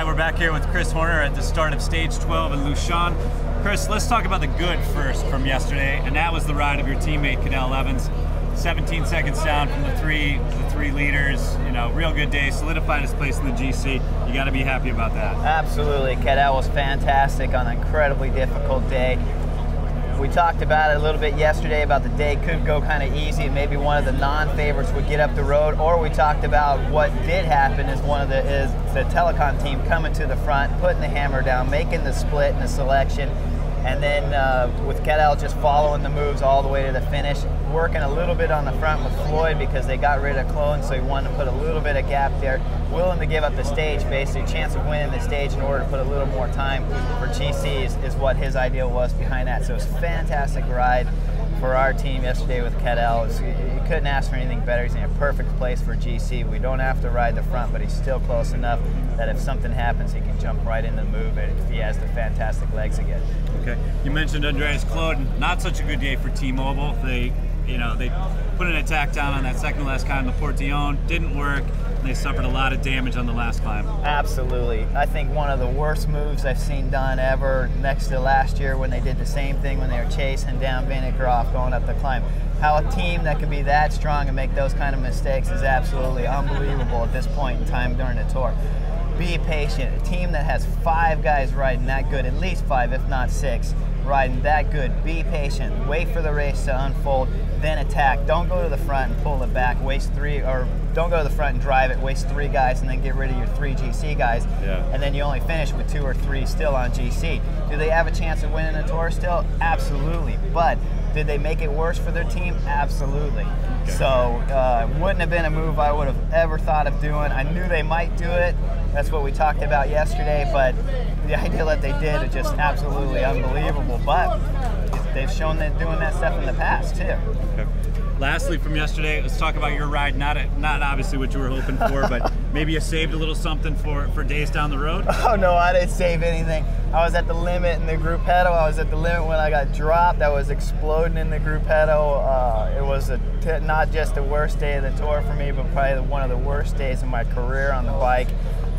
Hi, we're back here with Chris Horner at the start of stage 12 in Luchon. Chris, let's talk about the good first from yesterday, and that was the ride of your teammate Cadel Evans. 17 seconds down from the three the three leaders. You know, real good day. Solidified his place in the GC. You got to be happy about that. Absolutely, Cadel was fantastic on an incredibly difficult day. We talked about it a little bit yesterday about the day could go kind of easy. And maybe one of the non-favorites would get up the road, or we talked about what did happen is one of the is the Telecom team coming to the front, putting the hammer down, making the split and the selection, and then uh, with Cadel just following the moves all the way to the finish, working a little bit on the front with Floyd because they got rid of Klöden, so he wanted to put a little bit of gap there. Willing to give up the stage, basically, chance of winning the stage in order to put a little more time for GC is, what his idea was behind that. So it's a fantastic ride for our team yesterday with Cadel. You couldn't ask for anything better. He's in a perfect place for GC. We don't have to ride the front, but he's still close enough that if something happens, he can jump right in the move if he has the fantastic legs again. Okay. You mentioned Andreas Klöden. Not such a good day for T-Mobile. They, you know, they put an attack down on that second last climb, the Portillon. Didn't work. They suffered a lot of damage on the last climb. Absolutely. I think one of the worst moves I've seen done ever next to last year when they did the same thing when they were chasing down Vinokourov going up the climb. How a team that can be that strong and make those kind of mistakes is absolutely unbelievable at this point in time during the tour be patient. A team that has five guys riding that good, at least five, if not six, riding that good, be patient. Wait for the race to unfold, then attack. Don't go to the front and pull it back. Waste three, or don't go to the front and drive it. Waste three guys and then get rid of your three GC guys. Yeah. And then you only finish with two or three still on GC. Do they have a chance of winning a tour still? Absolutely. But did they make it worse for their team? Absolutely. Okay. So uh, wouldn't have been a move I would have ever thought of doing. I knew they might do it. That's what we talked about yesterday, but the idea that they did is just absolutely unbelievable. But they've shown that doing that stuff in the past too. Okay. Lastly, from yesterday, let's talk about your ride. Not a, not obviously what you were hoping for, but maybe you saved a little something for for days down the road. Oh no, I didn't save anything. I was at the limit in the gruppetto. I was at the limit when I got dropped. I was exploding in the gruppetto. Uh, it was not just the worst day of the tour for me, but probably one of the worst days of my career on the bike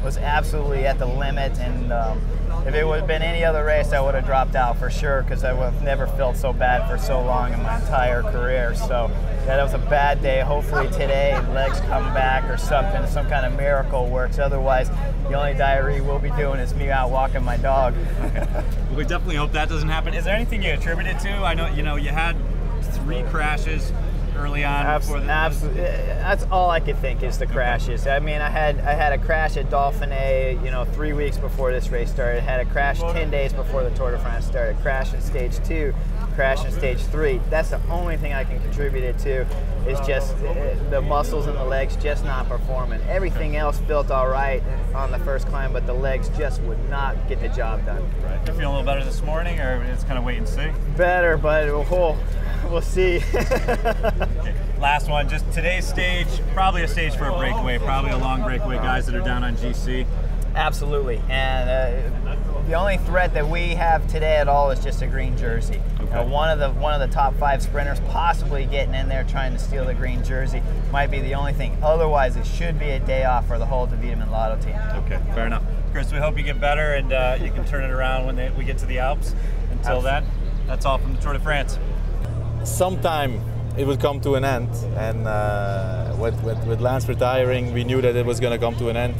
was absolutely at the limit. And um, if it would have been any other race, I would have dropped out for sure because I would have never felt so bad for so long in my entire career. So yeah, that was a bad day. Hopefully today legs come back or something, some kind of miracle works. Otherwise, the only diary we'll be doing is me out walking my dog. we definitely hope that doesn't happen. Is there anything you attribute it to? I know you know you had three crashes early on absolutely, absolutely. That's all I could think is the crashes. I mean, I had I had a crash at Dauphiné, you know, three weeks before this race started. I had a crash ten days before the Tour de France started. Crash in stage two, crash in stage three. That's the only thing I can contribute it to. Is just uh, the muscles in the legs just not performing. Everything else felt all right on the first climb, but the legs just would not get the job done. Right. You feeling a little better this morning, or it's kind of wait and see? Better, but oh, we'll see. Last one, just today's stage, probably a stage for a breakaway, probably a long breakaway, guys that are down on GC. Absolutely, and uh, the only threat that we have today at all is just a green jersey. Okay. Uh, one of the one of the top five sprinters possibly getting in there trying to steal the green jersey might be the only thing. Otherwise, it should be a day off for the whole Davitamon-Lotto team. Okay, fair enough. Chris, we hope you get better and uh, you can turn it around when they, we get to the Alps. Until Absolutely. then, that's all from the Tour de France sometime it would come to an end. And uh, with, with, with, Lance retiring, we knew that it was going to come to an end.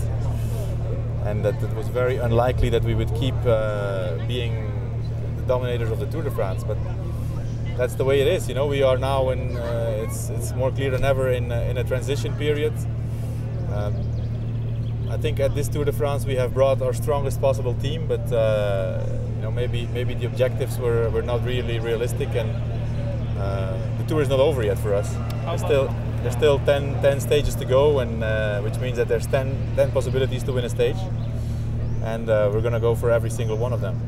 And that it was very unlikely that we would keep uh, being the dominators of the Tour de France. But that's the way it is. You know, we are now in, uh, it's, it's more clear than ever in, uh, in a transition period. Um, I think at this Tour de France we have brought our strongest possible team, but uh, you know maybe maybe the objectives were, were not really realistic and uh, the tour is not over yet for us. There's still there's still 10, 10 stages to go, and uh, which means that there's 10, 10 possibilities to win a stage, and uh, we're going to go for every single one of them.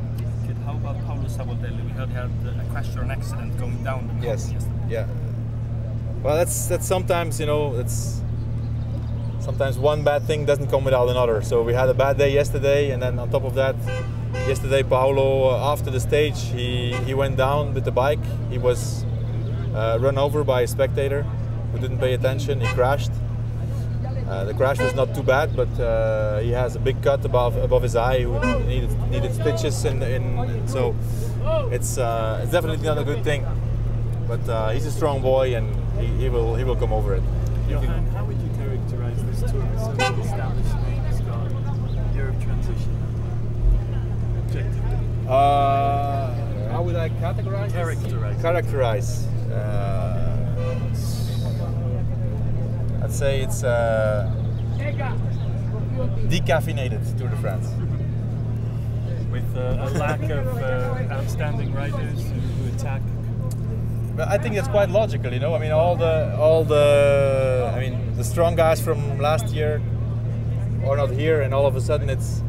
How about Paolo Savoldelli? We heard he had a crash or an accident going down the yes. yesterday. Yeah. Well, that's that's sometimes you know it's sometimes one bad thing doesn't come without another. So we had a bad day yesterday, and then on top of that, yesterday Paolo uh, after the stage he he went down with the bike. He was uh, run over by a spectator who didn't pay attention. He crashed. Uh, the crash was not too bad, but uh, he has a big cut above above his eye. Who needed needed stitches, in, in so it's uh, it's definitely not a good thing. But uh, he's a strong boy, and he, he will he will come over it. Johan, how would you characterize this tour with so many established names gone? Year of transition. Objectively. Uh, how would I categorize? this? Characterize. Characterize. Uh, I'd say it's uh, decaffeinated Tour de France. With uh, a lack of uh, outstanding riders who, who attack. But I think it's quite logical, you know. I mean, all the all the I mean the strong guys from last year are not here, and all of a sudden it's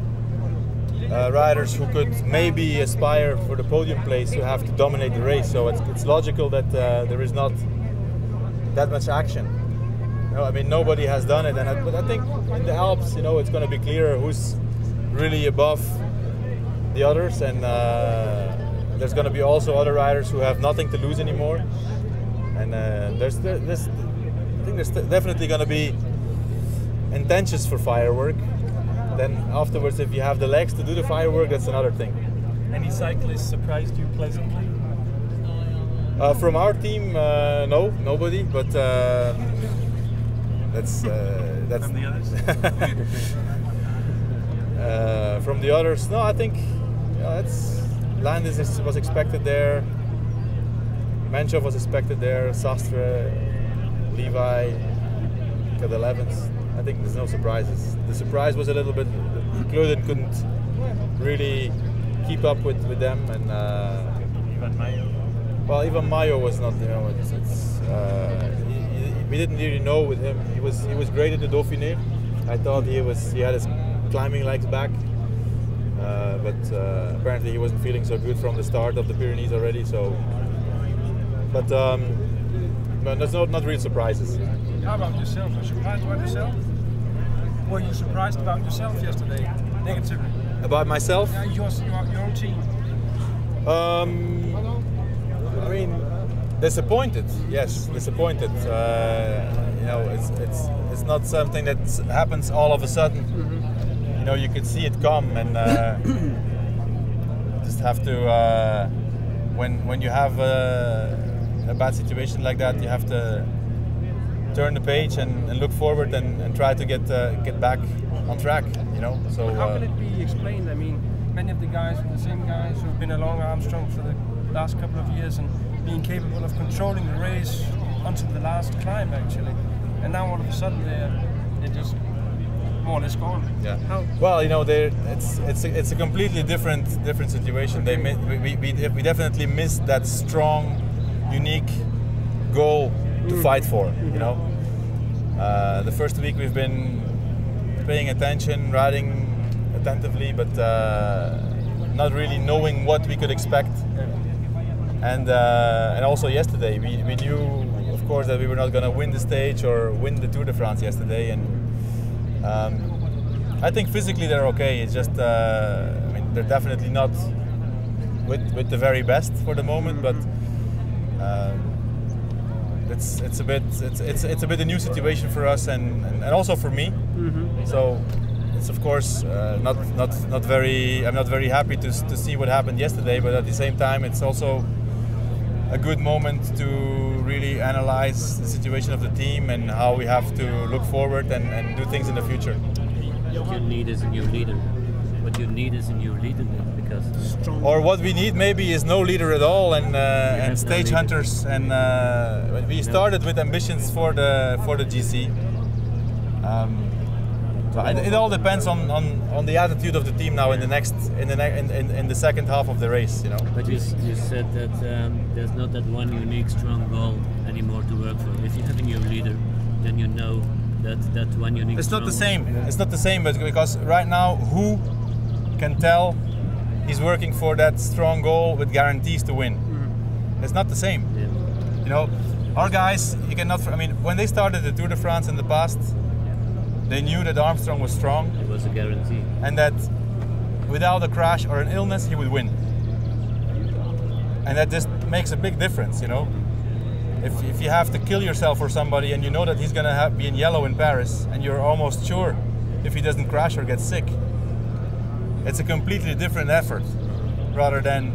uh, riders who could maybe aspire for the podium place who have to dominate the race. So it's, it's logical that uh, there is not that much action. Know, I mean, nobody has done it, and I, but I think in the Alps, you know, it's going to be clearer who's really above the others, and uh, there's going to be also other riders who have nothing to lose anymore. And uh, there's, there's, I think there's definitely going to be intentions for firework. Then afterwards, if you have the legs to do the firework, that's another thing. Any cyclists surprised you pleasantly? Uh, from our team, uh, no, nobody. But uh, that's uh, that's From the others? uh, from the others. No, I think yeah, it's Landis is, was expected there. Menchov was expected there. Sastre, Levi, Cadel Evans. I think there's no surprises. The surprise was a little bit Klöden couldn't really keep up with, with them, and uh, Iban Mayo. well, Iban Mayo was not. You know, it's, it's uh, he, he- we didn't really know with him. He was he was great at the Dauphiné. I thought he was he had his climbing legs back, uh, but uh, apparently he wasn't feeling so good from the start of the Pyrenees already. So, but um, but that's not not real surprises. How about yourself? Were you surprised about yourself? Were you surprised about yourself yesterday? Negatively? About myself, Yeah, your, your, your own team. Um, I mean, disappointed. Yes, disappointed. Uh, you know, it's it's it's not something that happens all of a sudden. You know, you could see it come, and uh, just have to. Uh, when when you have a, a bad situation like that, you have to turn the page and, and look forward and, and try to get uh, get back on track. You know, so. How uh, can it be explained? I mean, many of the guys are the same guys who've been along Armstrong for the last couple of years and being capable of controlling the race until the last climb, actually. And now all of a sudden they're, they're just more or less gone. Yeah. How? Well, you know, it's it's a, it's a completely different different situation. They we, we we definitely missed that strong, unique goal to fight for. You know, uh, the first week we've been paying attention, riding attentively, but uh, not really knowing what we could expect. And uh, and also yesterday, we, we knew, of course, that we were not going to win the stage or win the Tour de France yesterday, and um, I think physically they're okay. It's just, uh, I mean, they're definitely not with with the very best for the moment, but um, it's it's a bit it's, it's it's a bit a new situation for us and and, and also for me. So it's of course uh, not not not very. I'm not very happy to to see what happened yesterday, but at the same time, it's also a good moment to really analyze the situation of the team and how we have to look forward and, and do things in the future. What you need is a new leader. What you need is a new leader then, because Or what we need maybe is no leader at all and uh, and have no stage hunters. And uh, we started with ambitions for the for the GC. Um, so it, it all depends on, on, on the attitude of the team now in the next in the ne- in, in, in the second half of the race. You know. but you, you said that um, there's not that one unique strong goal anymore to work for. If you have a new leader, then you know that that one unique. It's not the strong- same. It's not the same, but because right now, who can tell he's working for that strong goal with guarantees to win? Mm-hmm. It's not the same. Yeah. You know, our guys, you cannot. I mean, when they started the Tour de France in the past, they knew that Armstrong was strong It was a guarantee. and that without a crash or an illness, he would win. And that just makes a big difference, you know. if, if you have to kill yourself for somebody and you know that he's gonna be in yellow in Paris and you're almost sure if he doesn't crash or get sick, it's a completely different effort rather than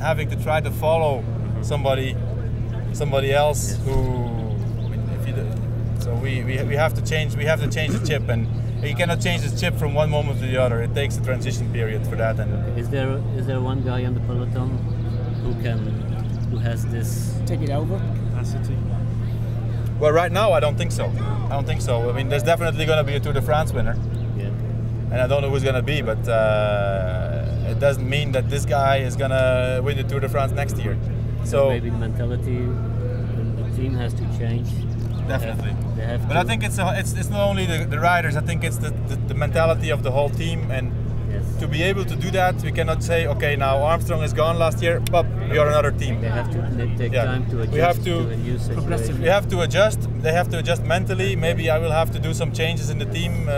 having to try to follow mm-hmm. somebody somebody else who if you do- so we, we, we have to change we have to change the chip and you cannot change the chip from one moment to the other it takes a transition period for that and Is there is there one guy on the peloton who can who has this? Take it over. Capacity. well right now I don't think so I don't think so I mean there's definitely going to be a Tour de France winner Yeah. And I don't know who's going to be but uh, it doesn't mean that this guy is going to win the Tour de France next year so maybe the mentality the team has to change. Definitely. They have But to, I think it's a, it's, it's not only the, the riders. I think it's the, the, the mentality of the whole team, and yes. to be able to do that, we cannot say, okay, now Armstrong is gone last year, but we are another team. they have to they take Yeah. time to adjust We have to- situation. We have to adjust. They have to adjust mentally. Maybe I will have to do some changes in the team. Uh,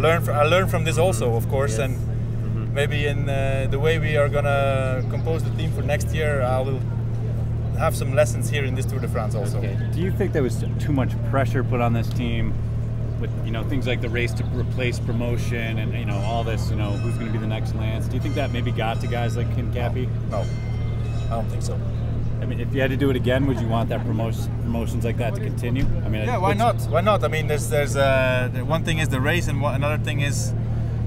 learn. From, I learn from this also, of course, Yes. and Mhm. maybe in uh, the way we are gonna compose the team for next year, I will have some lessons here in this Tour de France also. Okay. Do you think there was too much pressure put on this team with you know things like the race to replace promotion and you know all this you know who's going to be the next Lance? Do you think that maybe got to guys like Hincapie? No, I don't think so. I mean, if you had to do it again, would you want that promotion promotions like that to continue? I mean, Yeah, why not? Why not? I mean, there's there's uh, one thing is the race, and one, another thing is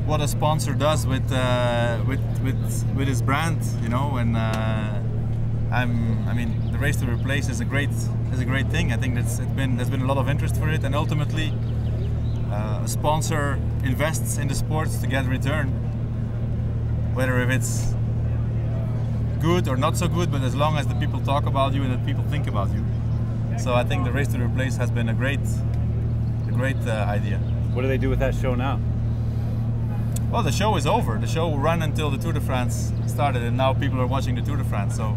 what a sponsor does with uh, with with with his brand, you know. And uh, I'm, I mean, the race to replace is a great is a great thing. I think that's it's been there's been a lot of interest for it, and ultimately, uh, a sponsor invests in the sports to get return, whether if it's good or not so good, but as long as the people talk about you and that people think about you. So I think the race to replace has been a great, a great uh, idea. What do they do with that show now? Well, the show is over. The show will run until the Tour de France started, and now people are watching the Tour de France. So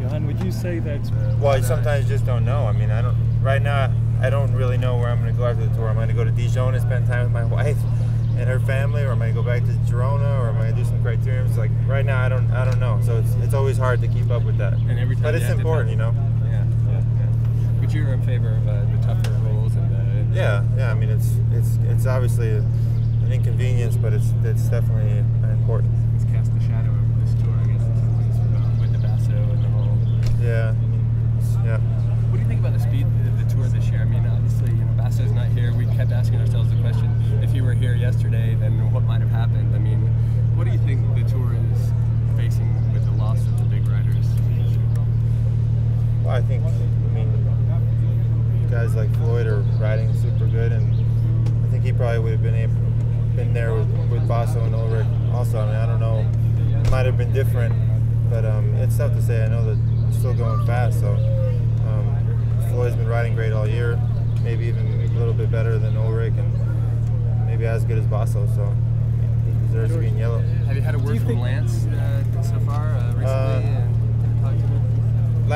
Johan, would you say that? Well, you sometimes just don't know. I mean, I don't. Right now, I don't really know where I'm going to go after the tour. I'm going to go to Dijon and spend time with my wife and her family, or am I going go back to Girona, or am I going to do some criteriums? Like right now, I don't. I don't know. So it's, it's always hard to keep up with that. And every time but it's you have to important, you know. Yeah, yeah, yeah. But you're in favor of uh, the tougher rules and the. Yeah, yeah. I mean, it's it's it's obviously an inconvenience, but it's it's definitely important. It's cast a shadow over this tour, I guess, in some ways, with- with the Basso and the whole. Yeah,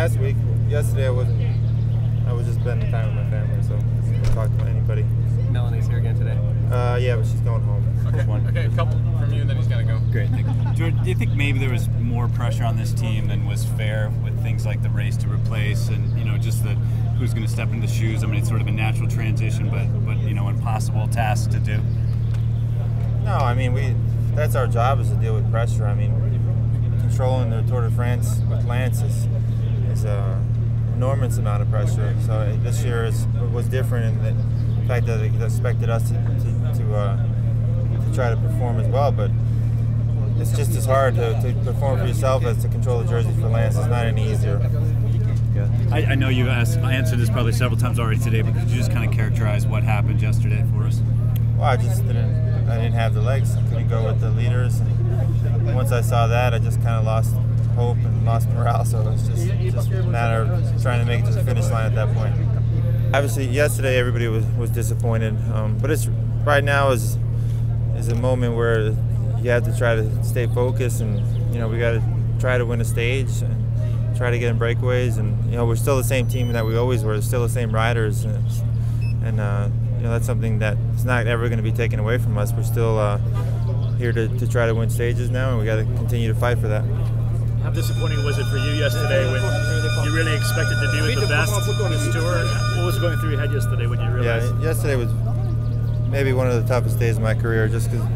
last week, yesterday I wasn't. I was just spending time with my family, so I didn't talk to anybody. Melanie's here again today. Uh, yeah, but she's going home. Okay, okay, a couple from you, and then he's got to go. Great. Thank you. Jordan, do you think maybe there was more pressure on this team than was fair with things like the race to replace and you know just the who's going to step into the shoes? I mean, it's sort of a natural transition, but but you know, impossible task to do. No, I mean we. That's our job is to deal with pressure. I mean, controlling the Tour de France with Lance is is a enormous amount of pressure. So uh, this year is was different in the fact that they expected us to to, to, uh, to try to perform as well, but. It's just as hard to, to perform for yourself as to control the jersey for Lance. It's not any easier. I, I know you've asked, I answered this probably several times already today, but could you just kind of characterize what happened yesterday for us? Well, I just didn't. I didn't have the legs. I couldn't go with the leaders. And once I saw that, I just kind of lost hope and lost morale. So it's just just a matter of trying to make it to the finish line at that point. Obviously, yesterday everybody was, was disappointed, um, but it's right now is is a moment where you have to try to stay focused, and you know we got to try to win a stage and try to get in breakaways, and you know we're still the same team that we always were, still the same riders, and, and uh, you know that's something that is not ever going to be taken away from us. We're still uh, here to, to try to win stages now, and we got to continue to fight for that. How disappointing was it for you yesterday when you really expected to be with the best on this tour? What was going through your head yesterday when you realized? Yeah, yesterday was maybe one of the toughest days of my career, just because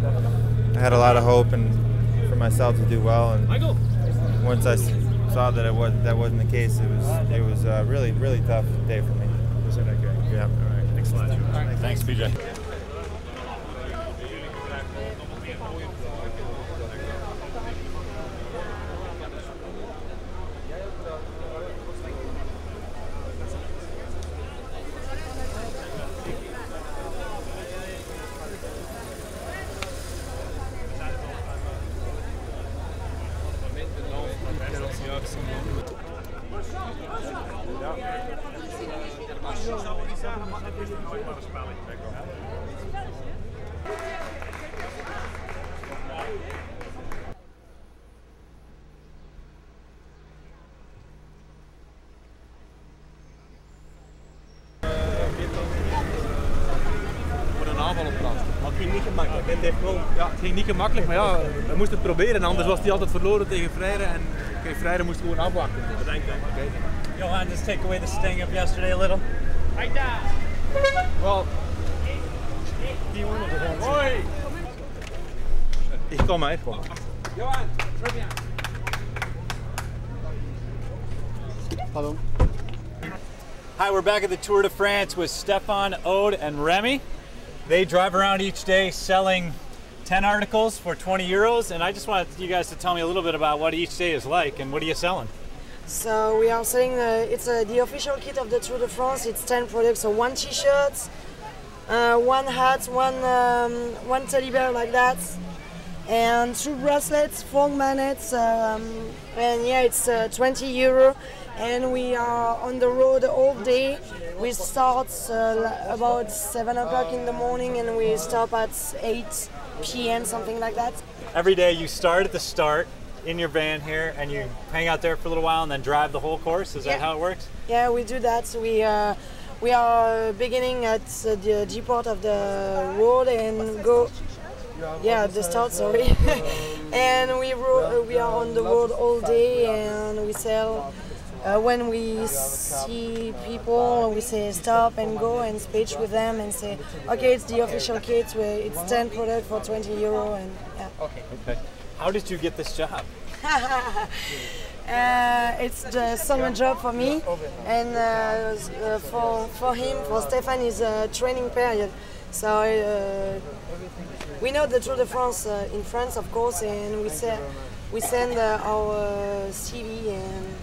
I had a lot of hope and for myself to do well, and once I saw that it was that wasn't the case, it was it was a really really tough day for me. Was it okay? Yeah. All right. Thanks a lot. Thanks, PJ. voor een aanval op plaats. Maar het ging niet gemakkelijk. En het, heeft wel, ja, het ging niet gemakkelijk, maar ja, we moesten het proberen. Anders was hij altijd verloren tegen Freire. En kijk, Freire moest gewoon afwachten. Bedankt. Okay. Johan, just take away the sting of yesterday a little. Well, Hoi! Ich komme, ich komme. Johan, Pardon. Hi, we're back at the Tour de France with Stefan, Ode, and Remy. They drive around each day selling 10 articles for 20 euros, and I just wanted you guys to tell me a little bit about what each day is like and what are you selling? So we are selling. It's the official kit of the Tour de France. It's ten products. So one T-shirt, uh, one hat, one um, one teddy bear like that, and two bracelets, four magnets, um, and yeah, it's uh, 20 euro. And we are on the road all day. We start uh, about seven o'clock in the morning, and we stop at 8 p.m. something like that. Every day you start at the start in your van here and you hang out there for a little while and then drive the whole course. Is that how it works? Yeah, we do that. We uh, we are beginning at uh, the G part of the road and go. Yeah, the start. Sorry, and we ro- we are on the road all day and we sell. Uh, when we see people, we say stop and go and speech with them and say, okay, it's the official kit. It's 10 product for 20 euro and yeah. Okay. How did you get this job? Uh, it's the summer job for me, and uh, uh, for for him, for Stefan, is a training period. So uh, we know the Tour de France uh, in France, of course, and we send we send uh, our CV, and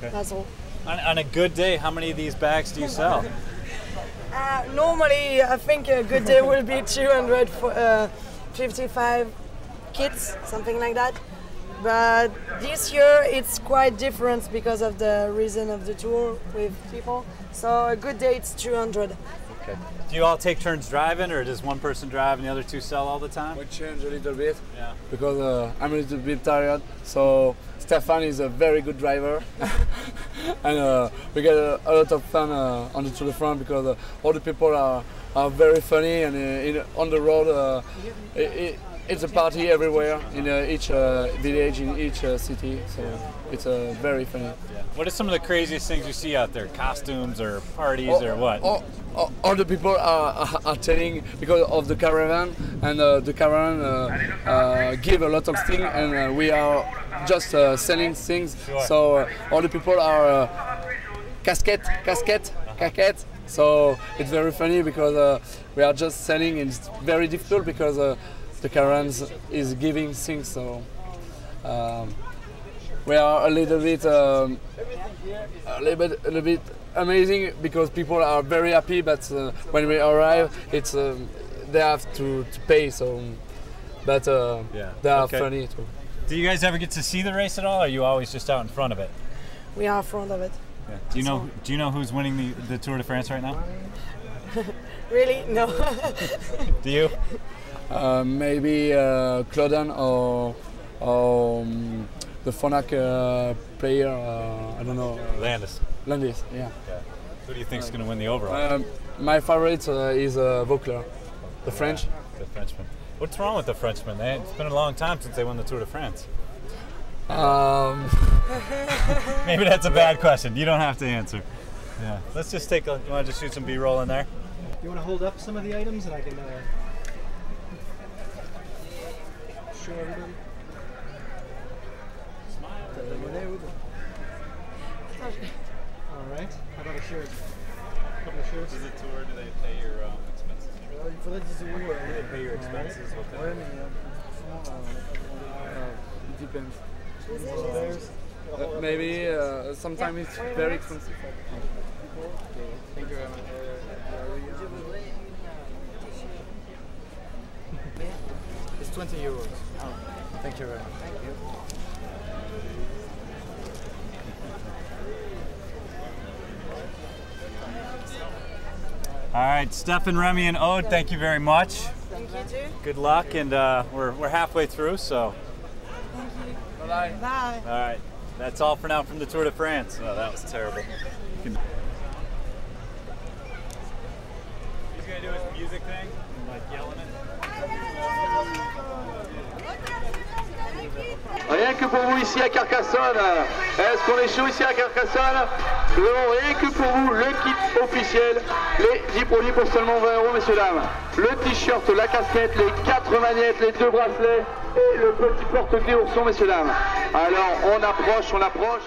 that's all. On, on a good day, how many of these bags do you sell? Uh, normally, I think a good day will be 255 kits, something like that. But this year it's quite different because of the reason of the tour with people. So a good day it's 200. Okay. Do you all take turns driving, or does one person drive and the other two sell all the time? We change a little bit Yeah. because uh, I'm a little bit tired. So Stefan is a very good driver, and uh, we get a, a lot of fun uh, on the Tour de France because uh, all the people are, are very funny and uh, in, on the road. Uh, it, it, it's a party everywhere in uh, each uh, village, in each uh, city. So it's uh, very funny. What are some of the craziest things you see out there? Costumes or parties or what? All, all, all the people are, are, are telling because of the caravan, and uh, the caravan uh, uh, give a lot of things, and uh, we are just uh, selling things. Sure. So uh, all the people are uh, casket, casket. casquette. So it's very funny because uh, we are just selling, and it's very difficult because uh, the caravan is giving things. So. Um, we are a little bit um, a little bit a little bit amazing because people are very happy but uh, when we arrive it's um, they have to, to pay so but uh, Yeah, they are okay. funny too Do you guys ever get to see the race at all? Or are you always just out in front of it? We are in front of it. Do you know? Do you know who's winning the, the Tour de France right now? really? No. Do you? uh, maybe uh, Klöden or, or um, the Phonak uh, player uh, I don't know Landis. Landis yeah Who do you think is going to win the overall? um, my favorite uh, is uh, Vauclair the French The Frenchman. What's wrong with the Frenchmen? They, it's been a long time since they won the Tour de France. Um, Maybe that's a bad question. You don't have to answer. Yeah. Let's just take a. You want to just shoot some B-roll in there? You want to hold up some of the items and I can uh, show everybody? All right. How about a shirt? A couple of shirts. Is it tour? Do they pay your um, expenses? il faudrait des euros. Do they pay your expenses? What kind Ouais, mais franchement, uh, it depends. Uh, maybe uh, sometimes it's very expensive. Thank you very much. It's 20 euros. Thank you very much. Thank you. All right, Stefan, Remy, and Ode, thank you very much. Thank you too. Good luck, and uh, we're, we're halfway through, so. Thank you. Bye. Bye. All right, that's all for now from the Tour de France. Oh, that was terrible. He's gonna do his music thing, Rien que pour vous ici à Carcassonne. Est-ce qu'on est chaud ici à Carcassonne? Nous rien que pour vous le kit officiel. Les 10 produits pour seulement 20 euros, messieurs, dames. Le t-shirt, la casquette, les 4 magnettes, les 2 bracelets et le petit porte-clés ourson, messieurs, dames. Alors, on approche, on approche.